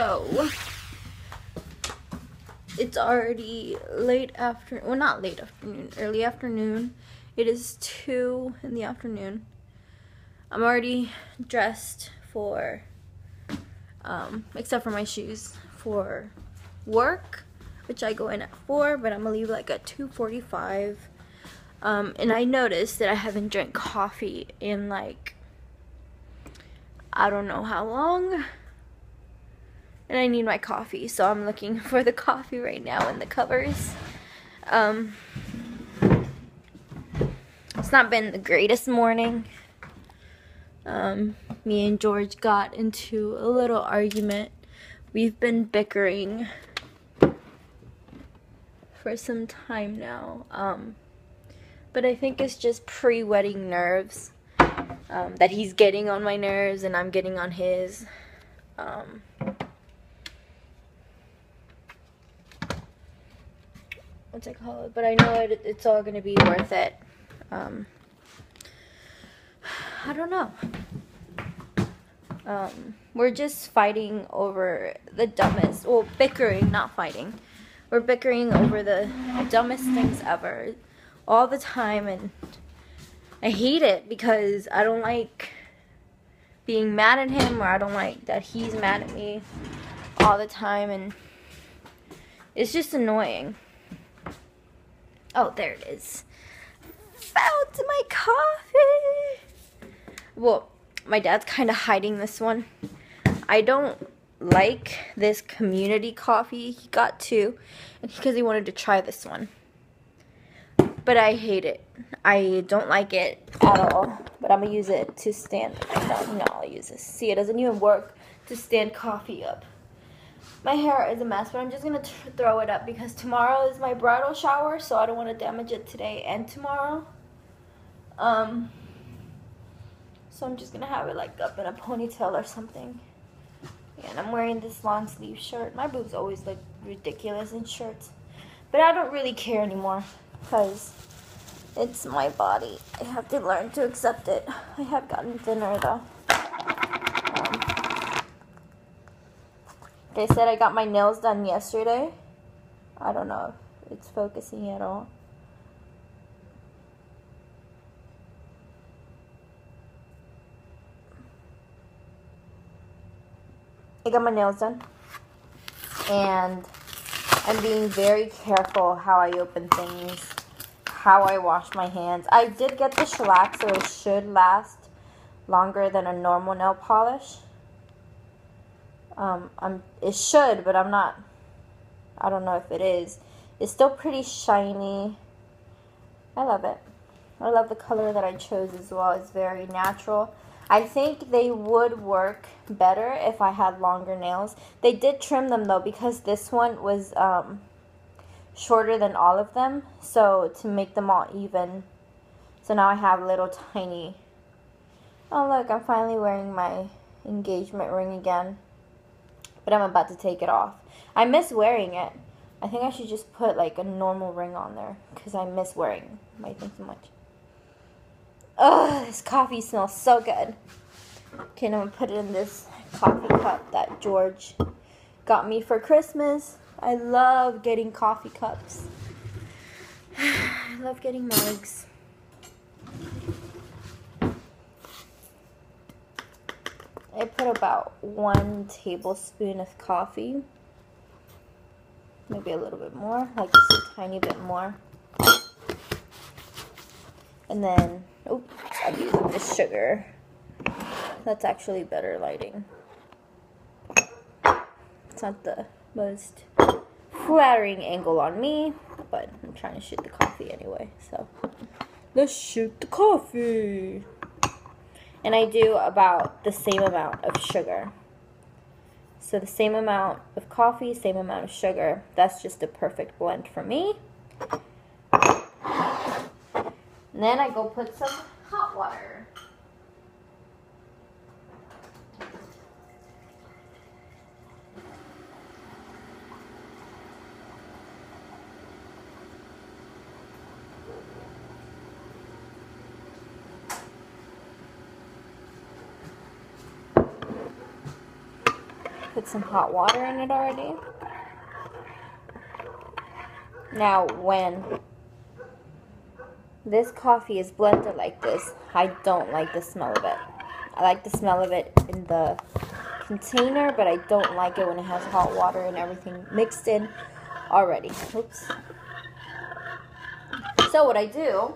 So it's already late afternoon. Well, not late afternoon, early afternoon. It is two in the afternoon. I'm already dressed for, um, except for my shoes, for work, which I go in at four, but I'm gonna leave like at two forty-five. Um, and I noticed that I haven't drank coffee in like I don't know how long. And I need my coffee, so I'm looking for the coffee right now in the covers. Um, it's not been the greatest morning. Um, me and George got into a little argument. We've been bickering for some time now. Um, but I think it's just pre-wedding nerves um, that he's getting on my nerves and I'm getting on his. Um, what's I call it? But I know it, it's all gonna be worth it. Um, I don't know. Um, we're just fighting over the dumbest, well, bickering, not fighting. We're bickering over the dumbest things ever all the time and I hate it because I don't like being mad at him or I don't like that he's mad at me all the time and it's just annoying. Oh, there it is. Found my coffee. Well, my dad's kind of hiding this one. I don't like this community coffee. He got two because he wanted to try this one but I hate it. I don't like it at all. But I'm gonna use it to stand. No, I'll use this. See, it doesn't even work to stand coffee up. My hair is a mess, but I'm just gonna throw it up because tomorrow is my bridal shower, so I don't want to damage it today and tomorrow. Um, so I'm just gonna have it like up in a ponytail or something. And I'm wearing this long sleeve shirt. My boobs always look ridiculous in shirts, but I don't really care anymore because it's my body. I have to learn to accept it. I have gotten thinner though. They said I got my nails done yesterday. I don't know if it's focusing at all. I got my nails done. And I'm being very careful how I open things, how I wash my hands. I did get the shellac, so it should last longer than a normal nail polish. Um, I'm, it should, but I'm not, I don't know if it is. It's still pretty shiny. I love it. I love the color that I chose as well. It's very natural. I think they would work better if I had longer nails. They did trim them though because this one was um, shorter than all of them. So to make them all even. So now I have little tiny. Oh look, I'm finally wearing my engagement ring again. But I'm about to take it off. I miss wearing it. I think I should just put like a normal ring on there because I miss wearing my thing so much. Oh, this coffee smells so good. Okay, now I'm gonna put it in this coffee cup that George got me for Christmas. I love getting coffee cups. I love getting mugs. I put about one tablespoon of coffee. Maybe a little bit more, like just a tiny bit more. And then Oops, I'm using the sugar. That's actually better lighting. It's not the most flattering angle on me, but I'm trying to shoot the coffee anyway, so let's shoot the coffee. And I do about the same amount of sugar. So the same amount of coffee, same amount of sugar. That's just a perfect blend for me. And then I go put some hot water. Put some hot water in it already. Now, when this coffee is blended like this, I don't like the smell of it. I like the smell of it in the container, but I don't like it when it has hot water and everything mixed in already. Oops. So what I do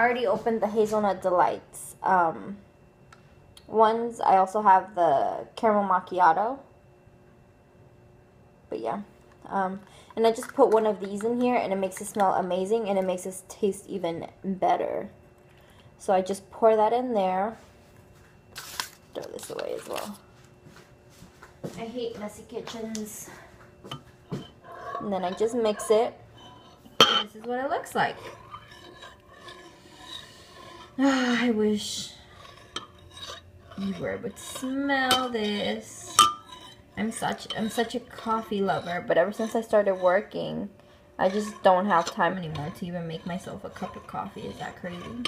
I already opened the hazelnut delights um, ones. I also have the caramel macchiato. But yeah. Um, and I just put one of these in here and it makes it smell amazing and it makes it taste even better. So I just pour that in there. Throw this away as well. I hate messy kitchens. And then I just mix it. This is what it looks like. I wish you were able to smell this. I'm such I'm such a coffee lover, but ever since I started working, I just don't have time anymore to even make myself a cup of coffee. Is that crazy?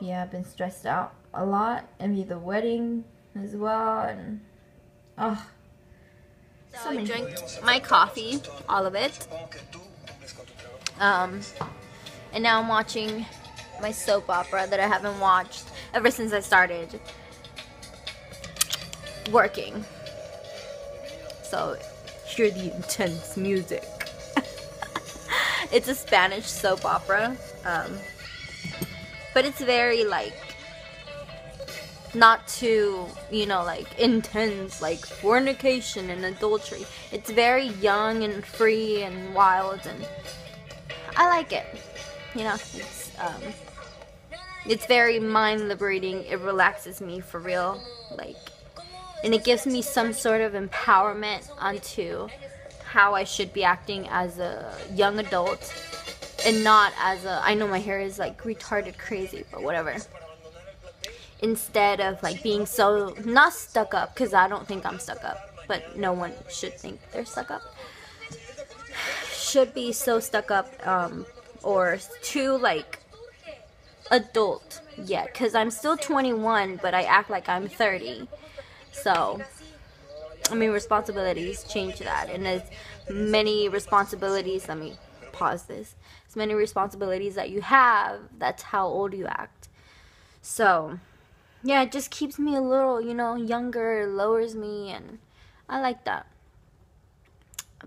Yeah, I've been stressed out a lot. And the wedding as well, and oh. So I drank my coffee, all of it. Um, and now I'm watching my soap opera that I haven't watched ever since I started working. So, hear the intense music. it's a Spanish soap opera, um, but it's very like not too, you know, like intense, like fornication and adultery. It's very young and free and wild, and I like it. You know, it's um, it's very mind liberating. It relaxes me for real, like, and it gives me some sort of empowerment onto how I should be acting as a young adult, and not as a. I know my hair is like retarded crazy, but whatever. Instead of like being so not stuck up, because I don't think I'm stuck up, but no one should think they're stuck up. Should be so stuck up, um, or too like adult yet because I'm still 21 but I act like I'm 30 so I mean responsibilities change that and as many responsibilities let me pause this as many responsibilities that you have that's how old you act. So yeah it just keeps me a little you know younger lowers me and I like that.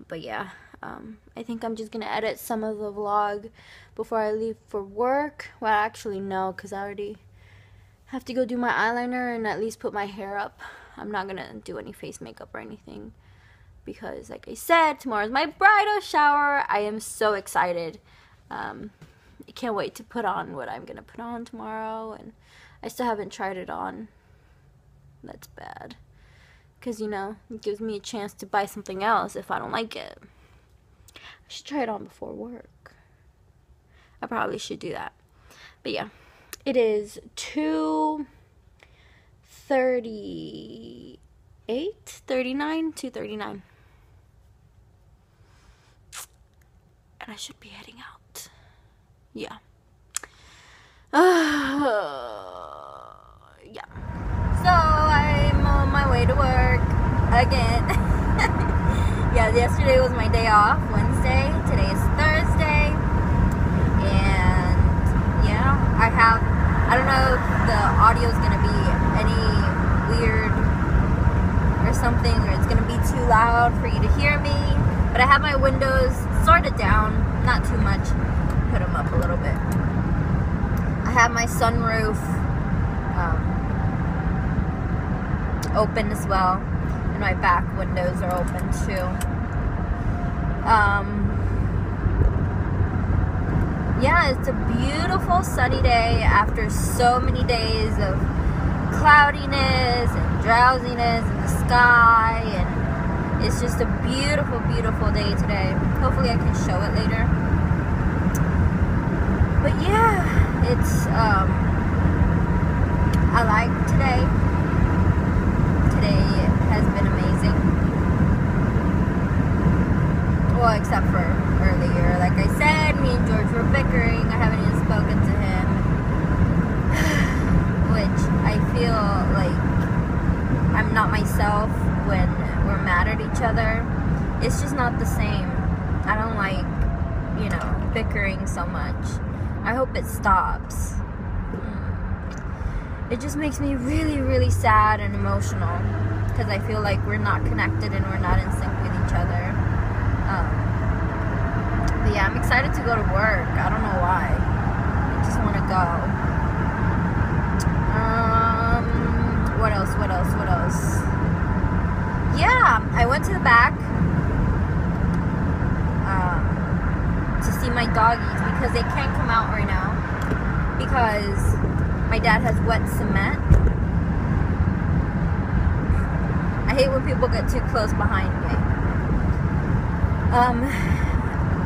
But yeah um, I think I'm just gonna edit some of the vlog before I leave for work. Well, actually, no, because I already have to go do my eyeliner and at least put my hair up. I'm not gonna do any face makeup or anything because, like I said, tomorrow's my bridal shower. I am so excited. Um, I can't wait to put on what I'm gonna put on tomorrow, and I still haven't tried it on. That's bad. Because, you know, it gives me a chance to buy something else if I don't like it. I should try it on before work. I probably should do that. But yeah, it is 238, 39, 239. And I should be heading out. Yeah. Uh, yeah. So I'm on my way to work again. yeah, yesterday was my day off, Wednesday. Today is Thursday. And yeah, I have, I don't know if the audio is going to be any weird or something, or it's going to be too loud for you to hear me. But I have my windows sort of down, not too much. Put them up a little bit. I have my sunroof um, open as well and my back windows are open too. Um, yeah, it's a beautiful sunny day after so many days of cloudiness and drowsiness in the sky and it's just a beautiful beautiful day today. Hopefully I can show it later. But yeah it's um I like today well, except for earlier. Like I said, me me and George were bickering. I haven't even spoken to him. Which I feel like I'm not myself when we're mad at each other. It's just not the same. I don't like, you know, bickering so much. I hope it stops. Mm. It just makes me really, really sad and emotional because I feel like we're not connected and we're not in sync with each other. Um, but yeah, I'm excited to go to work. I don't know why. I just want to go. Um, what else? What else? What else? Yeah, I went to the back um, to see my doggies because they can't come out right now because my dad has wet cement. I hate when people get too close behind me. Um,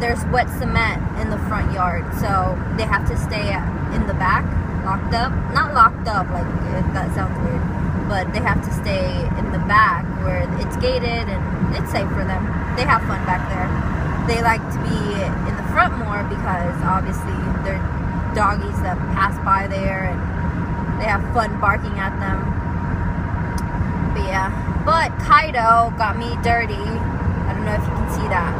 there's wet cement in the front yard, so they have to stay in the back, locked up. Not locked up, like that sounds weird, but they have to stay in the back where it's gated and it's safe for them. They have fun back there. They like to be in the front more because obviously they're doggies that pass by there and they have fun barking at them. But. But Kaido got me dirty. I don't know if you can see that.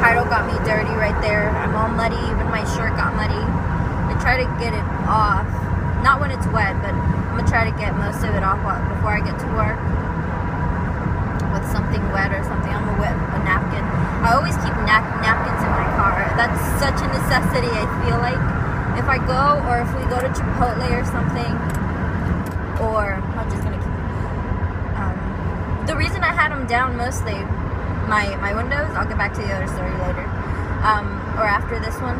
Kaido got me dirty right there. I'm all muddy. Even my shirt got muddy. I try to get it off. Not when it's wet, but I'm gonna try to get most of it off before I get to work with something wet or something. I'm gonna wet a napkin. I always keep nap- napkins in my car. That's such a necessity. I feel like if I go or if we go to Chipotle or something, or I'm just gonna keep. Um, the reason I had them down mostly my my windows. I'll get back to the other story later, um, or after this one.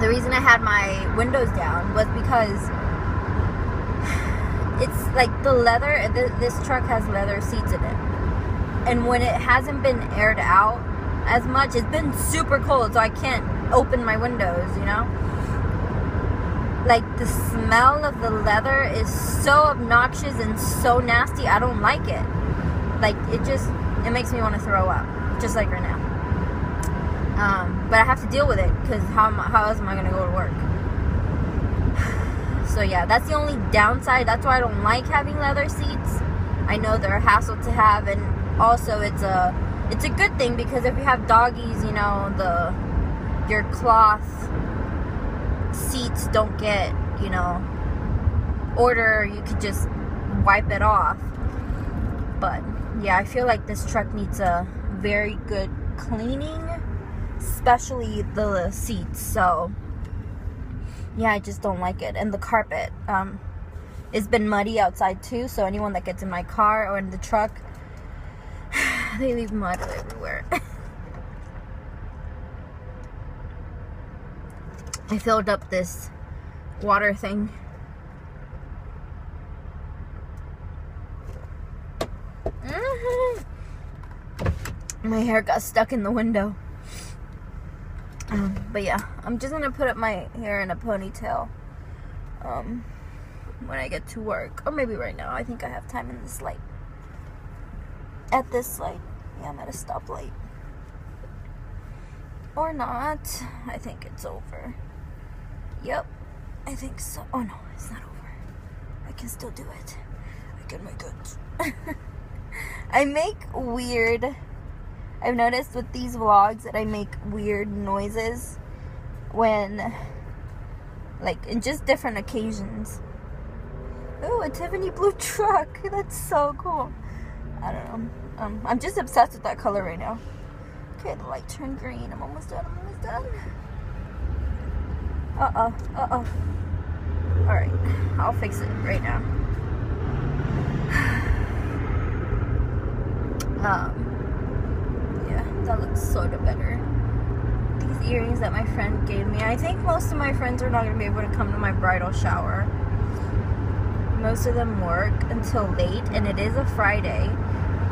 The reason I had my windows down was because it's like the leather. This truck has leather seats in it, and when it hasn't been aired out as much, it's been super cold, so I can't open my windows. You know, like the smell of the leather is so obnoxious and so nasty. I don't like it. Like it just it makes me want to throw up, just like right now. Um, but I have to deal with it because how, how else am I going to go to work? So yeah, that's the only downside. That's why I don't like having leather seats. I know they're a hassle to have, and also it's a it's a good thing because if you have doggies, you know the your cloth seats don't get you know order. You could just wipe it off. But yeah, I feel like this truck needs a very good cleaning, especially the seats. So yeah, I just don't like it. And the carpet, um, it's been muddy outside too. So anyone that gets in my car or in the truck, they leave mud everywhere. I filled up this water thing. Mm-hmm. My hair got stuck in the window. Um, but yeah, I'm just gonna put up my hair in a ponytail um, when I get to work, or maybe right now. I think I have time in this light. At this light, yeah, I'm at a stoplight, or not. I think it's over. Yep, I think so. Oh no, it's not over. I can still do it. I get my goods. I make weird I've noticed with these vlogs that I make weird noises when, like, in just different occasions. Oh, a Tiffany blue truck. That's so cool. I don't know. Um, I'm just obsessed with that color right now. Okay, the light turned green. I'm almost done. I'm almost done. Uh-oh. Uh-oh. Alright. I'll fix it right now. um, yeah, that looks sort of better. These earrings that my friend gave me. I think most of my friends are not going to be able to come to my bridal shower. Most of them work until late, and it is a Friday.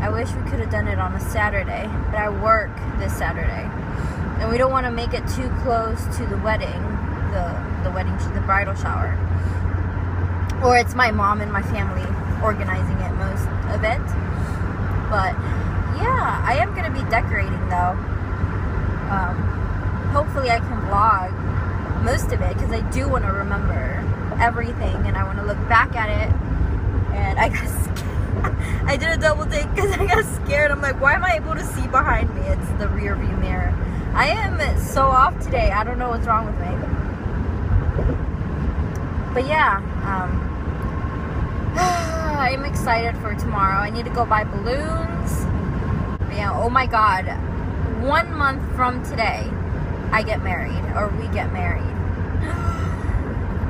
I wish we could have done it on a Saturday, but I work this Saturday. And we don't want to make it too close to the wedding, the, the wedding, the bridal shower. Or it's my mom and my family organizing it most of it. But yeah, I am going to be decorating though. Um, hopefully, I can vlog most of it because I do want to remember everything and I want to look back at it. And I got scared. I did a double take because I got scared. I'm like, why am I able to see behind me? It's the rear view mirror. I am so off today. I don't know what's wrong with me. But yeah, um, I'm excited for tomorrow. I need to go buy balloons. Yeah, oh my god. One month from today, I get married, or we get married.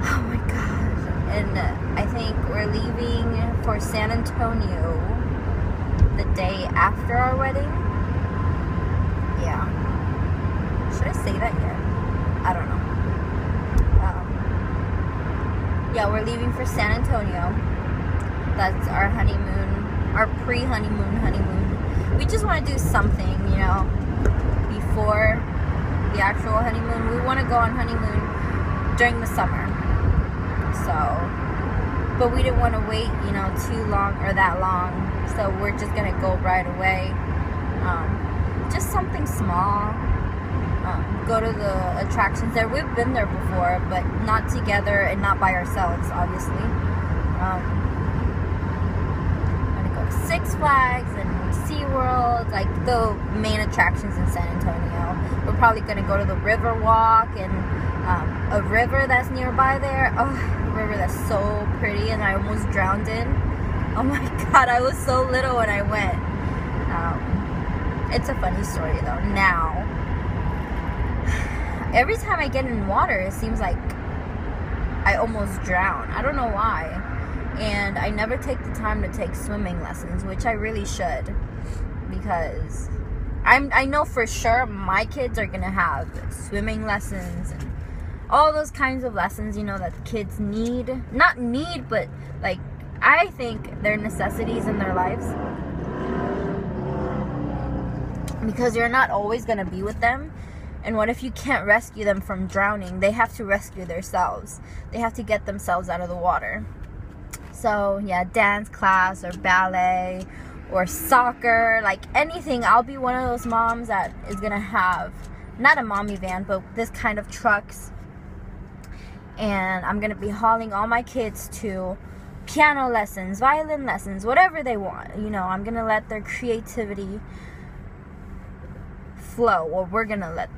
Oh my god. And I think we're leaving for San Antonio the day after our wedding. Yeah. Should I say that yet? I don't know. Um, yeah, we're leaving for San Antonio. That's our honeymoon, our pre-honeymoon honeymoon. We just want to do something, you know, before the actual honeymoon. We want to go on honeymoon during the summer. So, but we didn't want to wait, you know, too long or that long. So we're just gonna go right away. Um, just something small. Um, go to the attractions there. We've been there before, but not together and not by ourselves, obviously. Um, Six Flags and SeaWorld, like the main attractions in San Antonio. We're probably going to go to the river walk and um, a river that's nearby there. Oh, river that's so pretty and I almost drowned in. Oh my god, I was so little when I went. Um, it's a funny story though. Now, every time I get in water, it seems like I almost drown. I don't know why and I never take the time to take swimming lessons, which I really should because I'm I know for sure my kids are gonna have swimming lessons and all those kinds of lessons, you know, that kids need. Not need, but like I think they're necessities in their lives. Because you're not always gonna be with them. And what if you can't rescue them from drowning? They have to rescue themselves. They have to get themselves out of the water. So, yeah, dance class or ballet or soccer, like anything. I'll be one of those moms that is going to have not a mommy van, but this kind of trucks. And I'm going to be hauling all my kids to piano lessons, violin lessons, whatever they want. You know, I'm going to let their creativity flow, or we're going to let,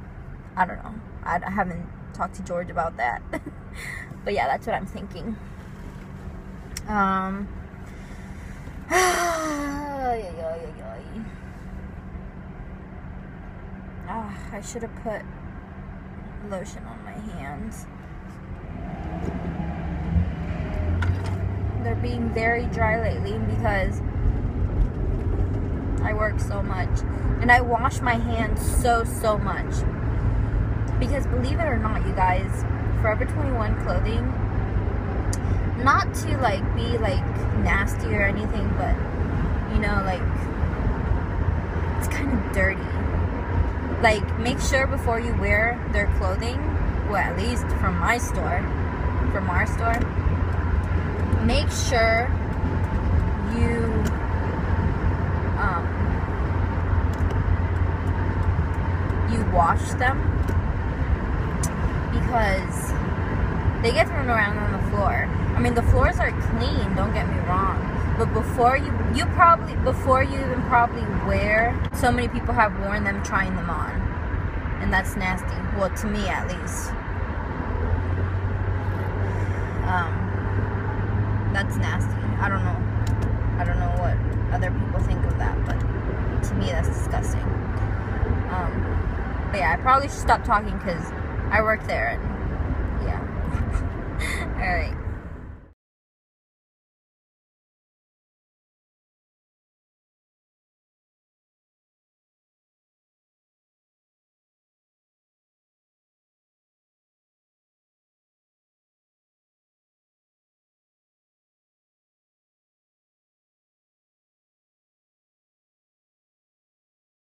I don't know. I, I haven't talked to George about that. but yeah, that's what I'm thinking. Um. Ah, I should have put lotion on my hands. They're being very dry lately because I work so much. And I wash my hands so, so much. Because believe it or not, you guys, Forever 21 clothing not to like be like nasty or anything, but you know, like it's kind of dirty. Like, make sure before you wear their clothing, well, at least from my store, from our store, make sure you um, you wash them because they get thrown around on the floor I mean, the floors are clean, don't get me wrong. But before you, you probably, before you even probably wear, so many people have worn them trying them on. And that's nasty. Well, to me at least. Um, that's nasty. I don't know. I don't know what other people think of that, but to me that's disgusting. Um, but yeah, I probably should stop talking because I work there and yeah. Alright.